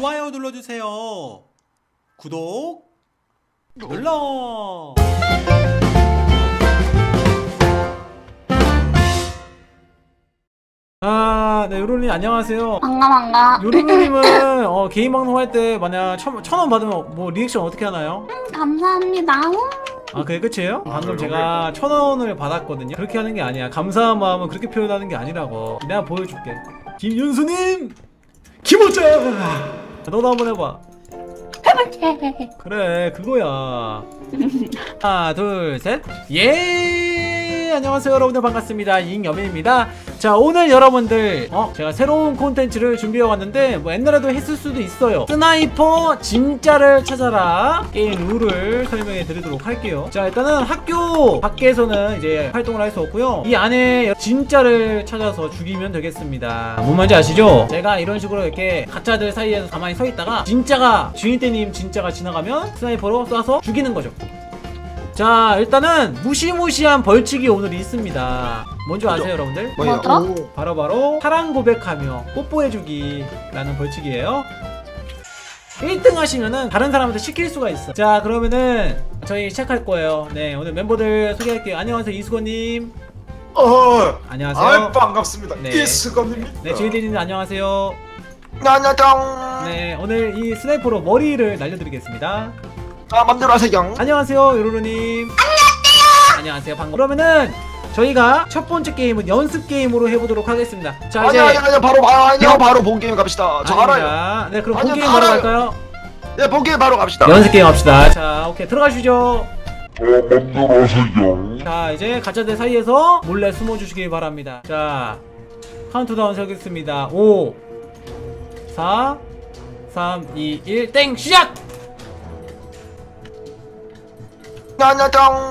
좋아요 눌러주세요. 구독 눌러. 아, 네, 요로님 안녕하세요. 반가 반가. 요로님은 어, 개인 방송 할 때 만약 천, 천원 받으면 뭐 리액션 어떻게 하나요? 감사합니다. 아, 그게 끝이에요? 방금 제가 천 원을 받았거든요. 그렇게 하는 게 아니야. 감사한 마음은 그렇게 표현하는 게 아니라고. 내가 보여줄게. 김윤수님, 김호자. 너도 한번 해봐. 해볼게. 그래 그거야 하나 둘셋 예! 안녕하세요 여러분들 반갑습니다 잉여맨입니다 자 오늘 여러분들 어 제가 새로운 콘텐츠를 준비해 왔는데 뭐 옛날에도 했을 수도 있어요. 스나이퍼 진짜를 찾아라 게임 룰을 설명해 드리도록 할게요. 자 일단은 학교 밖에서는 이제 활동을 할 수 없고요. 이 안에 진짜를 찾아서 죽이면 되겠습니다. 뭔 말인지 아시죠? 제가 이런 식으로 이렇게 가짜들 사이에서 가만히 서 있다가 진짜가 주인대님 진짜가 지나가면 스나이퍼로 쏴서 죽이는 거죠. 자 일단은 무시무시한 벌칙이 오늘 있습니다 뭔지 아세요 여러분들? 뭐죠? 바로 바로 사랑 고백하며 뽀뽀해주기 라는 벌칙이에요 1등 하시면은 다른 사람한테 시킬 수가 있어 자 그러면은 저희 시작할 거예요 네 오늘 멤버들 소개할게요 안녕하세요 이수건님 어, 안녕하세요 아 반갑습니다. 네. 이수건입니다. 네 주인대님 안녕하세요 안녕하세요. 네 오늘 이 스나이퍼로 머리를 날려드리겠습니다 아 맘대로 하세요. 안녕하세요 요루루님 안녕하세요 안녕하세요 반갑 그러면은 저희가 첫 번째 게임은 연습 게임으로 해보도록 하겠습니다 자 이제 아니 아니 아니 바로 바로 아니요 바로 본 게임 갑시다. 저 알아요. 아닙니다. 네 그럼 아니요, 본 게임 다 바로 알아요. 갈까요? 네본 게임 바로 갑시다. 연습 게임 합시다. 자, 오케이 들어가시죠. 자, 이제 가짜들 사이에서 몰래 숨어 주시길 바랍니다. 자, 카운트다운 세겠습니다. 5 4 3 2 1 땡! 시작! 안녕하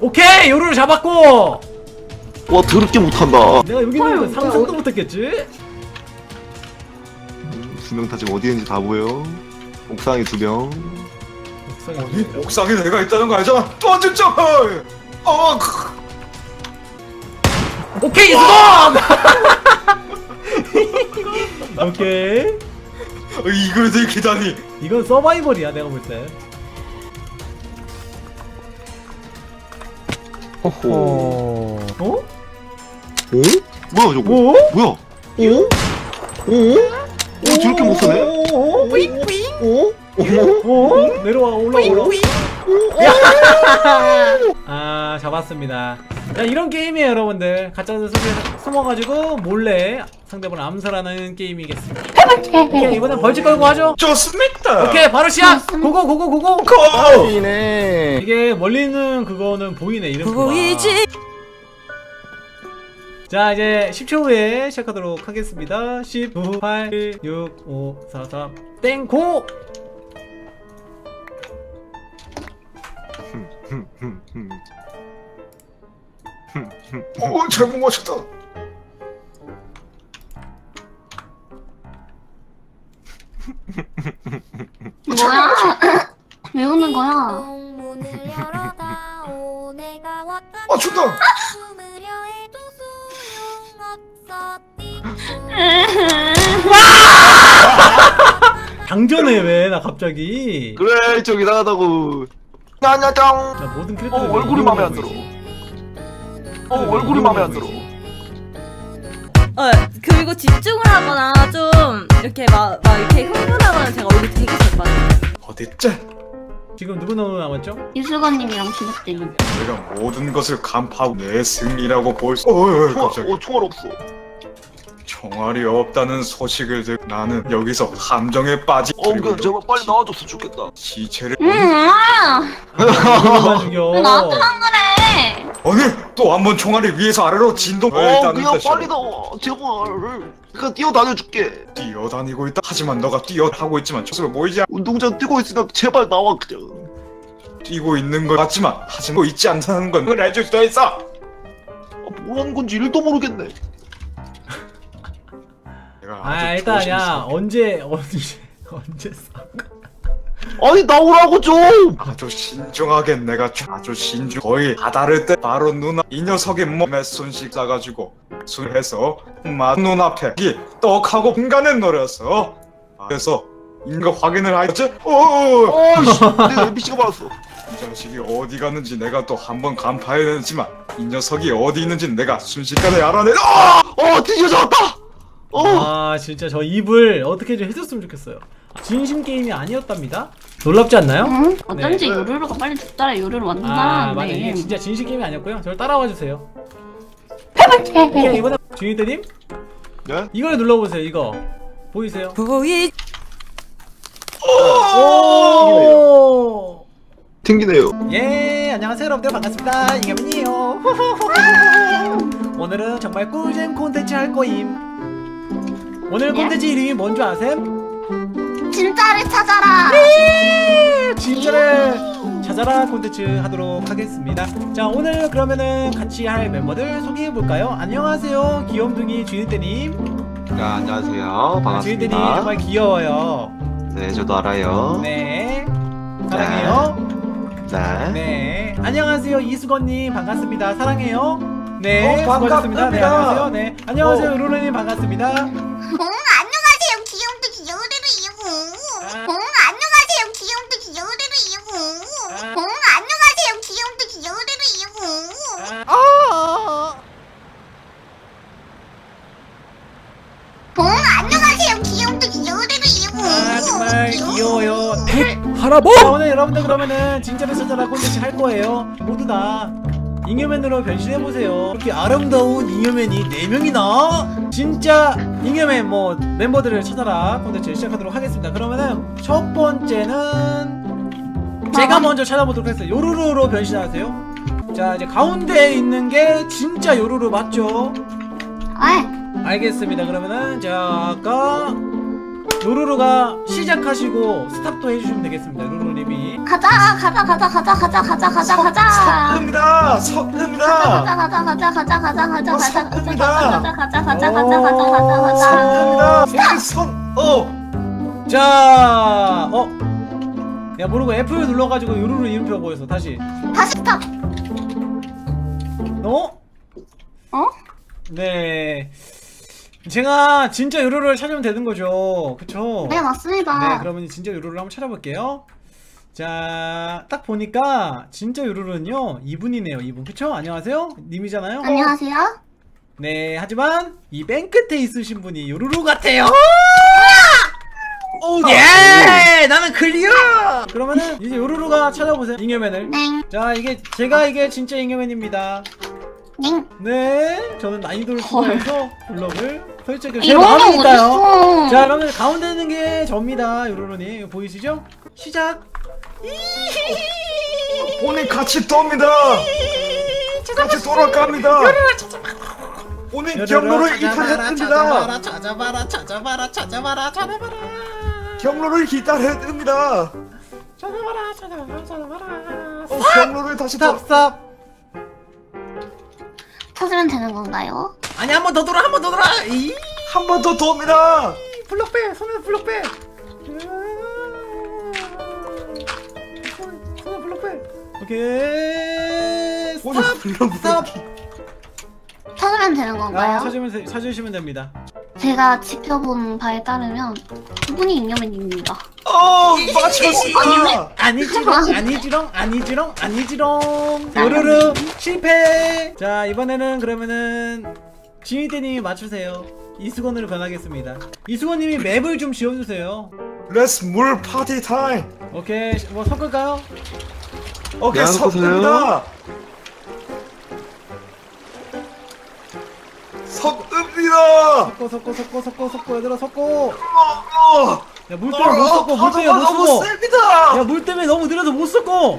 오케이! 요루를 잡았고! 와 더럽게 못한다. 내가 여기 있는 거 상상도 못했겠지? 두명다 지금 어디 있는지 다 보여. 옥상에 두 명. 옥상에 아니 옥상에 내가 있다는 거 알잖아. 또 진짜. 어. 크. 오케이! 수동! 오케이. 어, 이걸 들키다니. 이건 서바이벌이야, 내가 볼 때. 호호. 어? 어? 어? 뭐야 저거? 뭐? 뭐야? 어? 어? 어? 저렇게 못 쓰네? 어? 어? 어? 내려와 올라와 올라와 야! 아 잡았습니다. 자 이런 게임이에요 여러분들. 가짜들 속에 숨어가지고 몰래 상대방을 암살하는 게임이겠습니다. 오케이 이번엔 벌칙 걸고 하죠? 좋습니다. 오케이 바로 시작! 고고 고고 고고! 고. 이네. 이게 멀리 있는 그거는 보이네 이름 보이지? 자 이제 10초 후에 시작하도록 하겠습니다. 10 9 8 7 6 5 4 3 땡고 오 잘못 맞췄다. 뭐야? 왜 우는 거야? 아 소용없었디 당전해 왜 나 갑자기 그래 좀 이상하다고. 안녕하세요. 나 모든 어 캐릭터들 얼굴이 마음에 안 들어. 어 얼굴이 마음에 안 들어. 어, 그리고 집중을 하거나 좀 이렇게 막, 막 이렇게 흥분하거나 제가 얼굴 되게 잘 빠져요. 어딨지? 지금 누구 너무 남았죠? 이수건님이랑 지석대님. 내가 모든 것을 간파하고 내 승리라고 볼 수. 어, 어, 갑자기. 어 총알 없어. 총알이 없다는 소식을 듣 나는 여기서 함정에 빠지. 어 그냥 제발 빨리 나와줬으면 좋겠다. 시체를 응, 아, 누구만 죽여 왜 나한테만 그래? 아니 또 한 번 총알이 위에서 아래로 진동. 어 그냥 빨리 나와 제발. 그냥 뛰어다녀줄게. 뛰어다니고 있다. 하지만 너가 뛰어 하고 있지만 저수가 보이지 않. 운동장 뛰고 있으니까 제발 나와 그냥. 뛰고 있는 것 같지만 하지만 있지 않다는 건 그걸 알줄 수도 있어. 아, 뭐라는 건지 일도 모르겠네. 내가 아 일단 야 언제 언제 언제 싸울까? 아니 나오라고 좀! 아주 신중하게 내가 좀- 아주 신중 거의 바다를 때 바로 누나 이 녀석이 몸에 손씩 싸가지고 술해서 마 눈앞에 이 떡하고 공간에 노렸어 그래서 인거 확인을 하였지? 어어 어이씨 내 NPC가 받았어. 이 자식이 어디 갔는지 내가 또 한번 간파해야 되지만 이 녀석이 어디 있는지 내가 순식간에 알아내 아! 어 드디어 잡았다 어! 아 진짜 저 입을 어떻게 좀 해줬으면 좋겠어요. 진심 게임이 아니었답니다. 놀랍지 않나요? 응? 어쩐지 네. 요루루가 빨리 죽더라 요루루 완전 아 맞아 잘하는데 이게 진짜 진심 게임이 아니었고요. 저를 따라와 주세요. 이게 이번에 주인대님? 네? 이걸 눌러보세요 이거. 보이세요? 보이. 오! 튕기네요. 예 안녕하세요 여러분들. 반갑습니다. 이겸이에요. 오늘은 정말 꿀잼 콘텐츠 할 거임 오늘 네? 콘텐츠 이름이 뭔지 아셈? 진짜를 찾아라. 진짜를 찾아라 콘텐츠 하도록 하겠습니다. 자 오늘 그러면은 같이 할 멤버들 소개해 볼까요? 안녕하세요. 귀염둥이 주인대님. 네 안녕하세요. 주인대님 반갑습니다. 정말 귀여워요. 네 저도 알아요. 네. 사랑해요. 네. 네. 안녕하세요 이수건님. 반갑습니다. 사랑해요. 네 어, 수고하셨습니다. 네 반갑습니다. 안녕하세요. 네 안녕하세요 어. 루루님. 반갑습니다 할아버 자 오늘 여러분들 그러면은 진짜로 찾아라 콘텐츠 할 거예요. 모두 다 잉여맨으로 변신해보세요. 이렇게 아름다운 잉여맨이 4명이나 진짜 잉여맨 뭐 멤버들을 찾아라. 콘텐츠 시작하도록 하겠습니다. 그러면은 첫 번째는 제가 먼저 찾아보도록 하겠습니다. 요루루로 변신하세요. 자 이제 가운데에 있는 게 진짜 요루루 맞죠? 아이 알겠습니다. 그러면은 자 아까 루루루가 시작하시고 스탑도 해주시면 되겠습니다. 루루님이 가자 가자 가자 가자 가자 가자 가자 가자 석금이다 석금이다 가자 가자 가자 가자 가자 가자 어, 가자. 가자 가자 가자 가자 가자 가자 가자 가자 석금이다 손어 자 어. 야 모르고 F 눌러가지고 요루루 이름표 보여서 다시 다시 스탑 어? 어? 네 제가 진짜 요루루를 찾으면 되는 거죠 그쵸? 네 맞습니다 네, 그러면 진짜 요루루를 한번 찾아볼게요. 자, 딱 보니까 진짜 요루루는요, 이분이네요, 이분. 그쵸? 안녕하세요? 님이잖아요? 안녕하세요 네, 하지만 이맨 끝에 있으신 분이 요루루 같아요! 오, 예! 나는 클리어! 그러면은 이제 요루루가 찾아보세요, 잉여맨을. 넹 자, 이게, 제가 이게 진짜 잉여맨입니다. 넹 네, 저는 난이도를 추가해서 블럭을 설정해 제 이런 거 마음이니까요. 어딨어? 자 그러면 가운데 있는 게 접니다 요로로님. 이거 보이시죠? 시작! 오늘 같이 돕니다. 같이 돌아갑니다. 오늘 경로를 이탈했습니다. 찾아봐라 찾아봐라 찾아봐라 찾아봐라 경로를 이탈했습니다. 찾아봐라 찾아봐라 찾아봐라. 어, 경로를 다시 stop 찾으면 되는 건가요? 아니 한 번 더 돌아 한 번 더 돌아! 이! 한번 더 돕니다! 블럭 빼 손에 빼! 손에 블럭 빼! 오케이 stop! stop! 찾으면 되는 아, 건가요? 찾으면 찾으시면 됩니다. 제가 지켜본 바에 따르면 그분이 잉여맨입니다 어 맞췄습니다. 아니지롱 아니지롱 아니지롱 아니지롱. 요르르. 실패. 자 이번에는 그러면은 지휘대님이 맞추세요. 이수건으로 변하겠습니다. 이수건님이 맵을 좀 지어주세요. 렛츠 물 파티 타임 오케이. 뭐 섞을까요? 오케이 네, 석금이다. 석금이다. 섞어 섞어 섞어 섞어 섞어 얘들아 섞어. 어, 야 물 때문에 못 섞어 물 때문에 파도가 못 너무 섞어. 셉니다. 야 물 때문에 너무 느려서 못 섞어.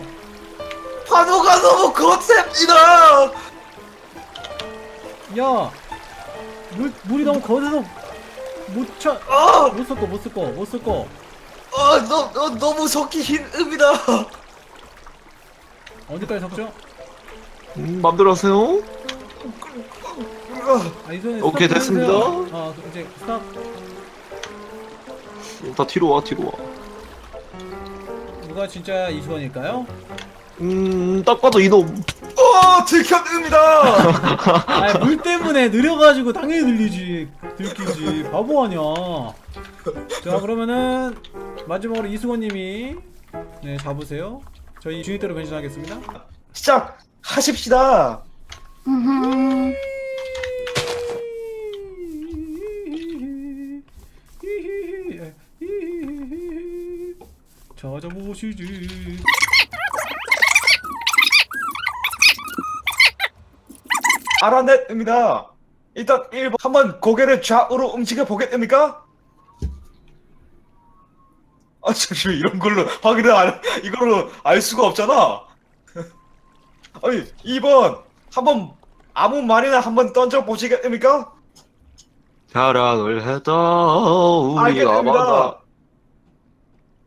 파도가 너무 거셉니다. 야 물, 물이 너무 거세서 못 쳐, 어, 못 섞어 못 섞어 못 섞어. 어, 너, 너, 너무 섞기 힘듭니다. 어디까지 섞죠? 음, 맘대로 하세요. 아, 이 오케이, 됐습니다. 어, 이제 스탑. 다 뒤로 와 뒤로 와 누가 진짜 이수원일까요? 음, 딱 봐도 이놈. 어 들켰습니다. 아, 물 때문에 느려가지고 당연히 들리지. 들키지. 바보 아니야. 자, 그러면은 마지막으로 이수건님이 네 잡으세요. 저희 주인대로 변신하겠습니다. 시작 하십시다. 음, 찾아보시지. 알아냈습니다. 일단 1번 한번 고개를 좌우로 움직여 보겠습니까? 아 잠시만 이런 걸로 확인을 안 이걸로 알 수가 없잖아. 아니 2번 한번 아무 말이나 한번 던져 보시겠습니까? 사랑을 했다, 우리가 알겠습니다.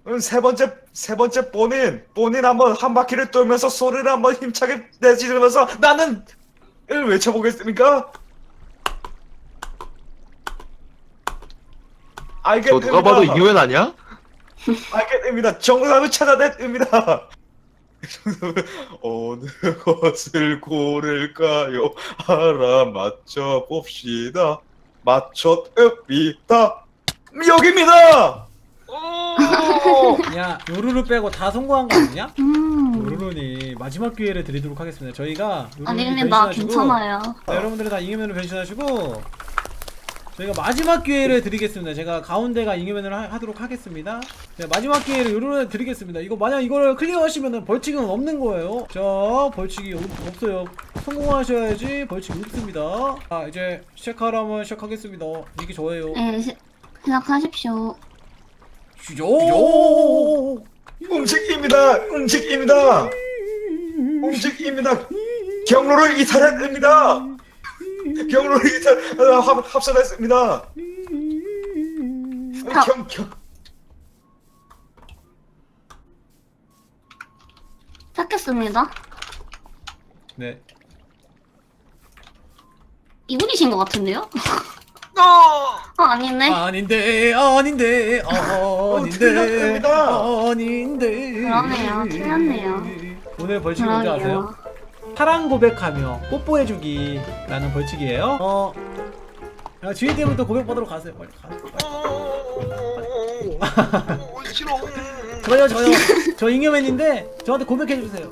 음, 세 번째 세 번째 본인 본인 한번 한 바퀴를 돌면서 소리를 한번 힘차게 내지르면서 나는 을 외쳐보겠습니까? 저 알겠습니다. 누가 봐도 이효연 아니야? 알겠습니다. 정답을 찾아냈습니다. 어느 것을 고를까요? 알아맞혀 봅시다. 맞췄습니다. 여기입니다. 야, 요루루 빼고 다 성공한 거 아니냐? 음. 요루루니 마지막 기회를 드리도록 하겠습니다. 저희가 요루루 아닙니다. 변신하시고 괜찮아요. 네, 여러분들이 다 잉여맨으로 변신하시고 저희가 마지막 기회를 드리겠습니다. 제가 가운데가 잉여맨을 하, 하도록 하겠습니다. 네, 마지막 기회를 요루루 드리겠습니다. 이거 만약 이거를 클리어하시면 벌칙은 없는 거예요. 자, 벌칙이 없- 없어요. 성공하셔야지 벌칙이 없습니다. 자, 이제 시작하라면 시작하겠습니다. 이게 저예요. 네, 시, 시작하십시오. 시작! 움직입니다. 움직입니다. 움직입니다. 경로를 이탈했습니다. 경로를 이탈 어, 합, 합산했습니다. 자. 경, 경, 시작했습니다. 네. 이분이신 것 같은데요? 아, 아니네. 아닌데, 아닌데, 아닌데, 틀렸습니다. 아닌데. 그러네요. 틀렸네요. 오늘 벌칙이 뭔지 아세요? 사랑 고백하며 뽀뽀해주기라는 벌칙이에요. 어, 야, 주인 때문에 또 고백받으러 가세요. 빨리 가. 빨리. 싫어. 저요, 저요. 저 잉여맨인데 저한테 고백해주세요.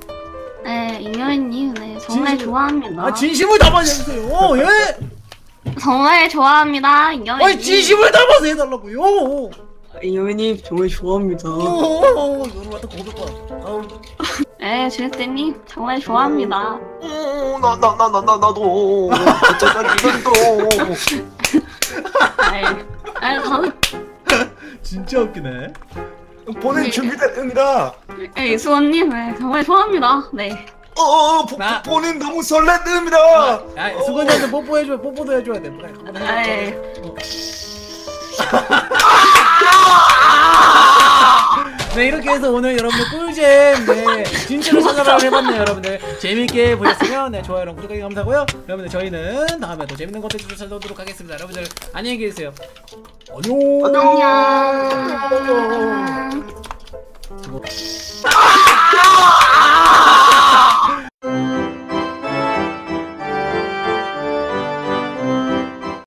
네, 이효연님, 네, 정말 진심- 좋아합니다. 아, 진심을 담아주세요. 어, 예? 정말 좋아합니다, 이효연님. 아니, 진심을 담아서 해달라고요. 이효님 정말 좋아합니다. 어, 여러분한테 고백받아. 아우. 네, 주인님, 정말 좋아합니다. 나나 나 나 나 나도. 어쩌다 이건도. 네, 네, 다음, 진짜 웃기네. 본인 준비됐습니다. 네, 이수원님, 네, 정말 좋아합니다. 네. 어, 어, 어 뽀뽀, 나- 뽀뽀는 너무 설레듭니다. 아, 아, 야, 야 수건이한테 어. 뽀뽀 해줘, 뽀뽀도 해줘야 돼. 그래, 네 이렇게 해서 오늘 여러분들 꿀잼 네 진짜로 찾아가고 해봤네요 여러분들 재밌게 보셨으면 네 좋아요랑 구독하기 감사하고요 여러분들 저희는 다음에 또 재밌는 컨텐츠로 찾아오도록 하겠습니다 여러분들, 안녕히 계세요. 안녕. 안녕. 수고.